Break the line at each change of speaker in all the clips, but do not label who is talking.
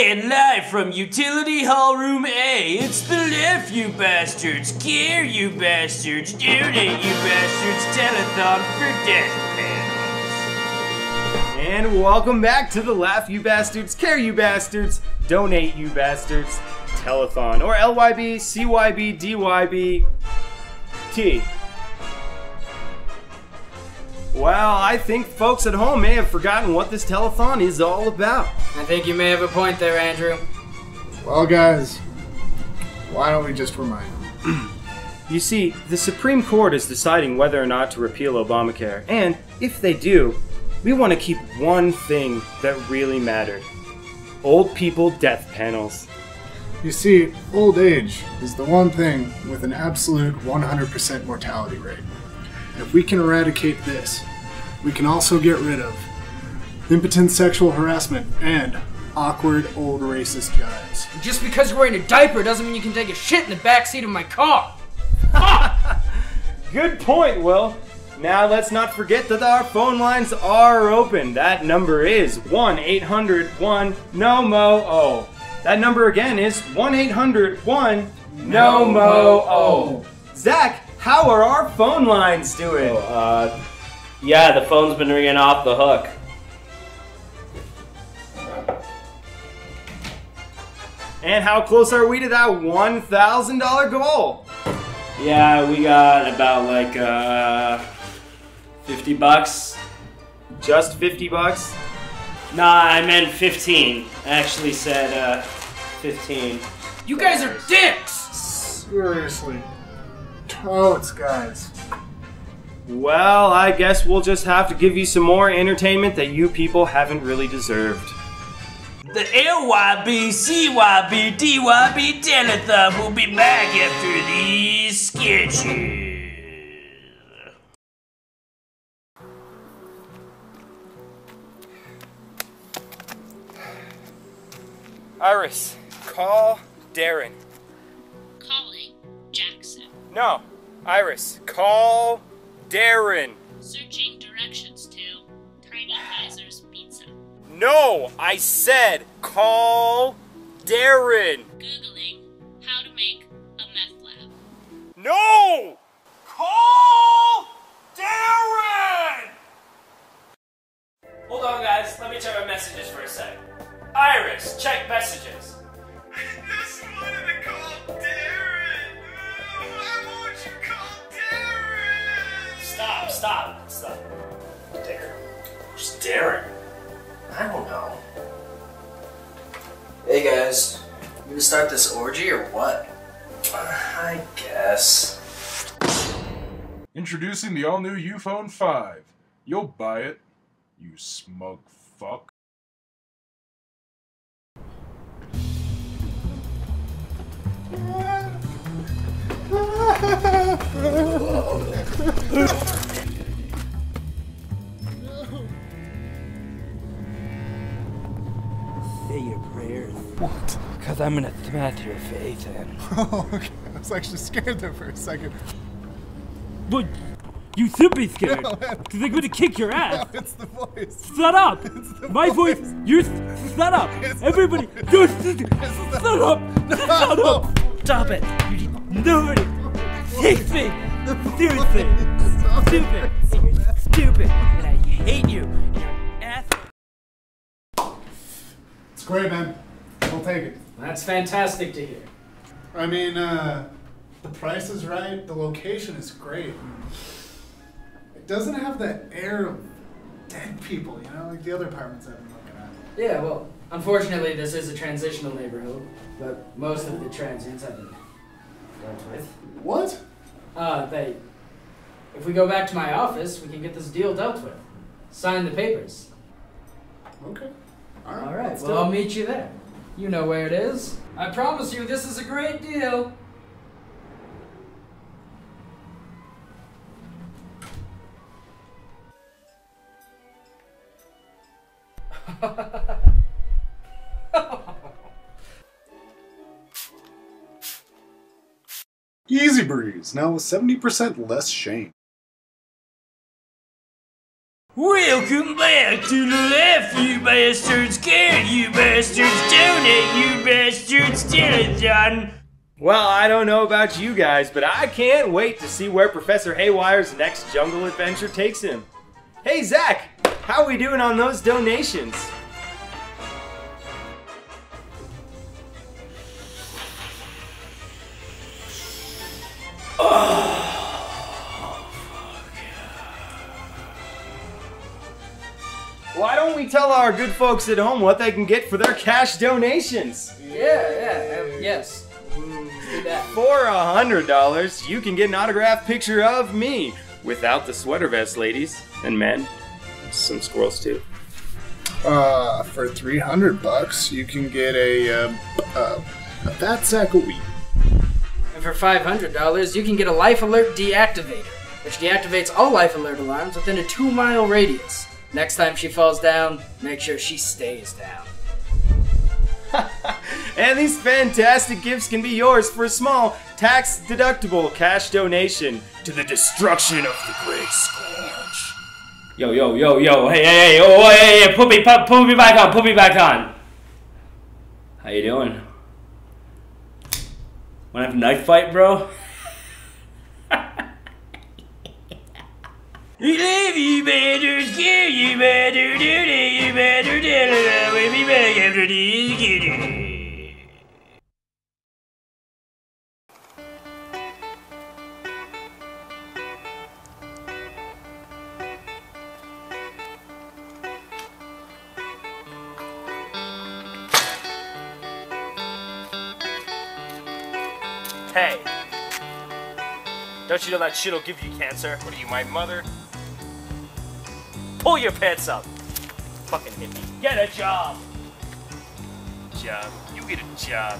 And live from Utility Hall Room A, it's the Laugh You Bastards, Care You Bastards, Donate You Bastards Telethon for Death Panels.
And welcome back to the Laugh You Bastards, Care You Bastards, Donate You Bastards. Telethon, or LYB, CYB, DYB, T. Well, I think folks at home may have forgotten what this telethon is all about.
I think you may have a point there, Andrew.
Well, guys, why don't we just remind them?
You see, the Supreme Court is deciding whether or not to repeal Obamacare, and if they do, we want to keep one thing that really mattered old people death panels.
You see, old age is the one thing with an absolute 100% mortality rate. And if we can eradicate this, we can also get rid of impotent sexual harassment and awkward old racist guys.
Just because you're wearing a diaper doesn't mean you can take a shit in the backseat of my car.
Good point, Will. Now let's not forget that our phone lines are open. That number is 1 800 1 NO MO O. That number again is 1 800 1 NO MO O. Zach, how are our phone lines doing?
Uh, yeah, the phone's been ringing off the hook.
And how close are we to that $1,000 goal?
Yeah, we got about like uh, 50 bucks.
Just 50 bucks?
Nah, I meant 15. I actually said uh, 15.
You guys are dicks!
Seriously. Totes, guys.
Well, I guess we'll just have to give you some more entertainment that you people haven't really deserved.
The LYB, CYB, DYB telethon will be back after these sketches.
Iris, call Darren.
Calling Jackson.
No, Iris, call Darren.
Searching directions to Tiny Kaiser's Pizza.
No, I said call Darren.
Googling how to make a meth lab.
No! Call Darren!
Hold on, guys. Let me check my messages for a sec. Iris, check messages.
Start this orgy or what?
Uh, I guess.
Introducing the all new Uphone 5. You'll buy it, you smug fuck.
Say your prayers. What? Because I'm gonna smash your face in.
Oh, okay. I was actually scared there for a second.
But you should be scared.
No,
Because I'm gonna kick your ass.
It's the voice.
Shut up! My voice,
voice.
you shut up!
It's
Everybody, you shut up! Shut up! Stop it! You, nobody takes me seriously! Stupid! You're stupid! And I hate you! You're an asshole!
It's great, man. We'll take it.
That's fantastic to hear.
I mean, uh, the price is right. The location is great. It doesn't have that air of dead people, you know, like the other apartments I've been looking at.
Yeah, well, unfortunately, this is a transitional neighborhood, but most of the transients I've been dealt with.
What?
Uh, they. If we go back to my office, we can get this deal dealt with. Sign the papers.
Okay. All right.
All right, well, I'll meet you there. You know where it is. I promise you, this is a great deal.
EZ Breeze, now with 70% less shame.
Welcome back to the Laugh You Bastards, Care You Bastards, Donate you bastards! Telethon!
Well, I don't know about you guys, but I can't wait to see where Professor Haywire's next jungle adventure takes him. Hey, Zach, how are we doing on those donations? We tell our good folks at home what they can get for their cash donations?
Yeah, yeah, um, yes. Let's do that.
For a hundred dollars, you can get an autographed picture of me without the sweater vest, ladies and men. Some squirrels too.
Uh, for 300 bucks, you can get a, uh, uh, a fat sack of wheat.
And for $500, you can get a Life Alert Deactivator, which deactivates all Life Alert alarms within a two mile radius. Next time she falls down, make sure she stays down.
And these fantastic gifts can be yours for a small, tax deductible cash donation to the destruction of the Great Scourge.
Yo, yo, yo, yo, hey, hey, hey, oh, oh, hey, hey, put me, put, put me back on, put me back on. How you doing? Wanna have a knife fight, bro? You live, you better scare, you better do you better we'll be back after kitty.
Hey. Don't you know that shit'll give you cancer? What are you, my mother? Pull your pants up. Fucking hippie. Get a job. Job. You get a job.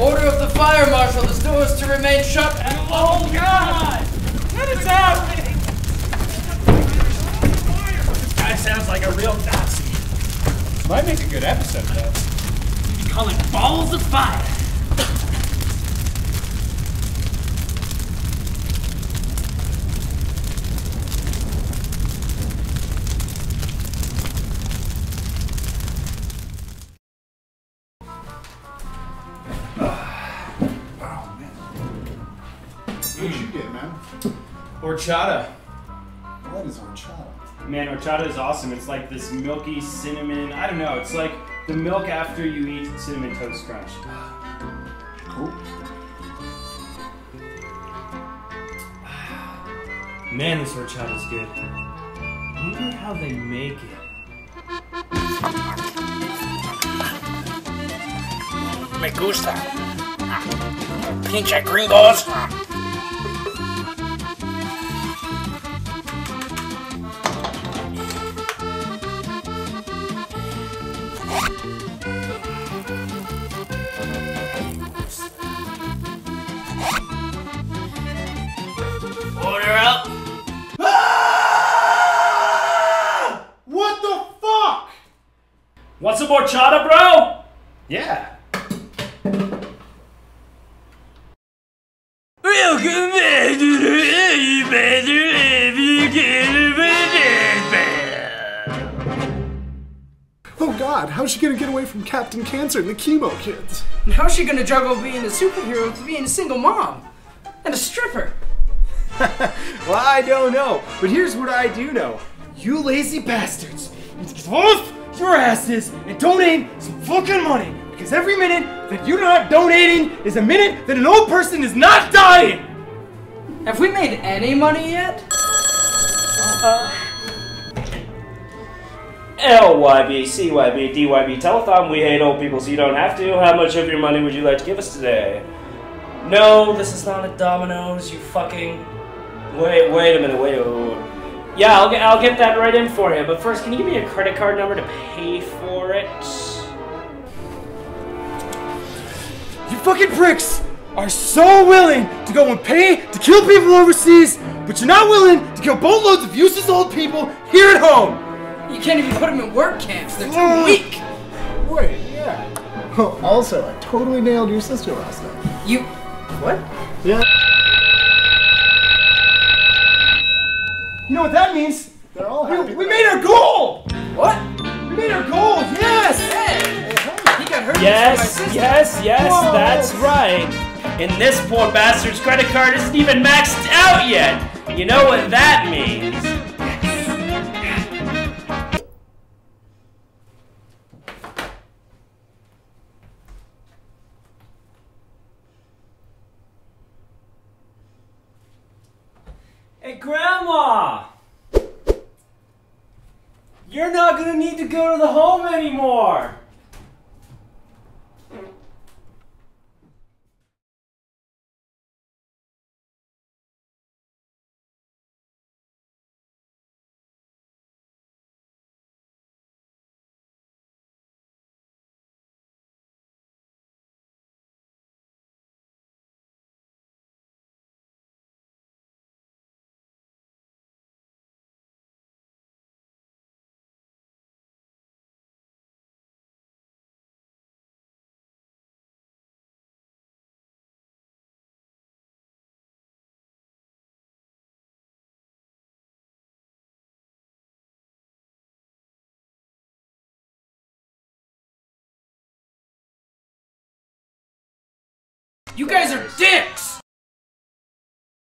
Order of the fire marshal, the store is to remain shut.
and Oh God! What is happening?
Guy sounds like a real Nazi.
Might make a good episode, though.
Calling balls of fire.
You get, man?
Horchata.
What is horchata?
Man, horchata is awesome. It's like this milky cinnamon. I don't know. It's like the milk after you eat cinnamon toast crunch.
Cool.
Man, this horchata is good. I wonder how they make it.
Me gusta. Pinche gringos.
Some more chata, bro?
Yeah.
Welcome back to the You Better Live You Get
Oh god, how's she gonna get away from Captain Cancer and the chemo kids?
And how's she gonna juggle being a superhero with being a single mom? And a stripper?
Well, I don't know, but here's what I do know. You lazy bastards need to your asses and donate some fucking money. Because every minute that you're not donating is a minute that an old person is not dying.
Have we made any money yet?
LYB, CYB, DYB telethon. We hate old people so you don't have to. How much of your money would you like to give us today? No, this is not a Domino's, you fucking. Wait, wait a minute, wait a minute. Yeah, I'll get, I'll get that right in for you. But first, can you give me a credit card number to pay for it?
You fucking pricks! are so willing to go and pay to kill people overseas, but you're not willing to kill boatloads of useless old people here at home.
You can't even put them in work camps. They're too weak.
Wait, yeah. Also, I totally nailed your sister last night.
You. What?
Yeah.
You know what that means?
They're all
We,
happy.
we made our goal!
What?
We made our goal, yes!
Hey! He got hurt.
Yes,
by my sister.
yes, yes,
Whoa.
that's right. And this poor bastard's credit card isn't even maxed out yet. You know what that means.
Not gonna need to go to the home anymore!
You guys are dicks!